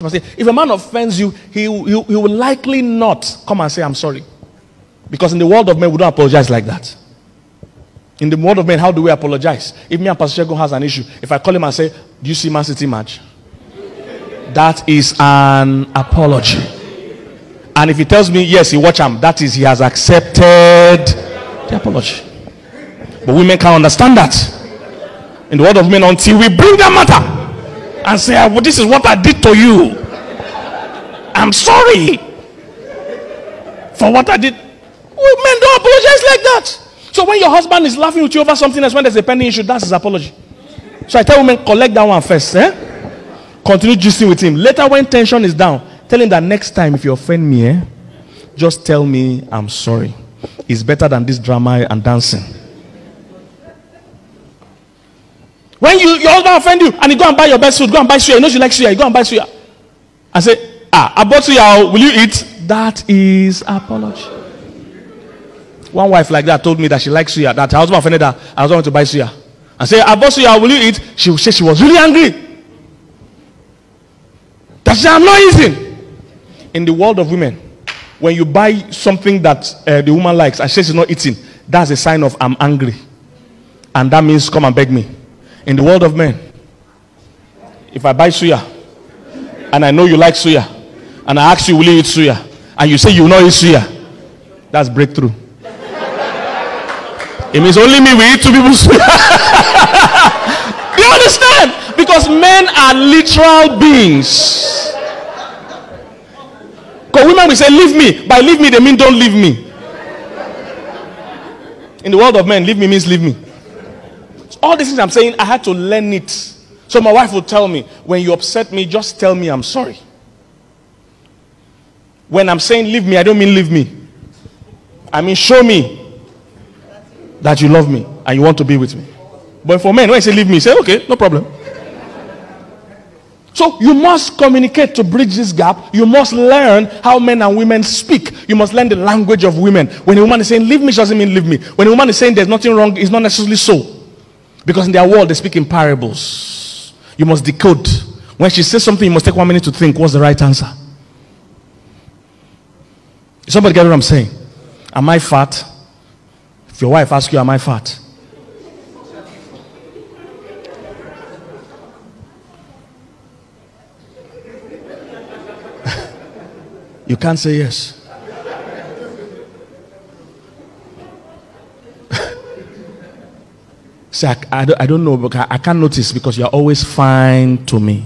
If a man offends you, he, he, he will likely not come and say, I'm sorry. Because in the world of men, we don't apologize like that. In the world of men, how do we apologize? If me and Pastor Shego has an issue, if I call him and say, Do you see Man City match? That is an apology. And if he tells me, Yes, he watch him, that is, he has accepted the apology. But women can't understand that. In the world of men, until we bring that matter and say, well, This is what I did to you. I'm sorry for what I did. Well, men don't apologize like that. So when your husband is laughing with you over something else, when there's a pending issue, that's his apology. So I tell women, collect that one first. Eh? Continue gisting with him. Later, when tension is down, tell him that next time if you offend me, eh, just tell me I'm sorry. It's better than this drama and dancing. When you, your husband offend you and you go and buy your best food, go and buy suya. You know she likes suya. You go and buy suya. I say, ah, I bought suya. Will you eat? That is apology. One wife like that told me that she likes suya. That her husband offended her. I was going to buy suya. I say, I bought suya. Will you eat? She said she was really angry. That's I'm not eating. In the world of women, when you buy something that uh, the woman likes and she's not eating, that's a sign of I'm angry. And that means come and beg me. In the world of men, if I buy suya and I know you like suya and I ask you, will you eat suya? And you say you will not eat suya, that's breakthrough. It means only me will eat two people's suya. Do you understand? Because men are literal beings. Because women will say, Leave me. By leave me, they mean don't leave me. In the world of men, leave me means leave me. All these things I'm saying, I had to learn it. So my wife would tell me, when you upset me, just tell me I'm sorry. When I'm saying leave me, I don't mean leave me. I mean show me that you love me and you want to be with me. But for men, when I say leave me, say okay, no problem. So you must communicate to bridge this gap. You must learn how men and women speak. You must learn the language of women. When a woman is saying leave me, she doesn't mean leave me. When a woman is saying there's nothing wrong, it's not necessarily so. Because in their world, they speak in parables. You must decode. When she says something, you must take one minute to think what's the right answer. Somebody get what I'm saying? Am I fat? If your wife asks you, Am I fat? you can't say yes. Say, I, I, don't, I don't know, but I, I can't notice because you're always fine to me.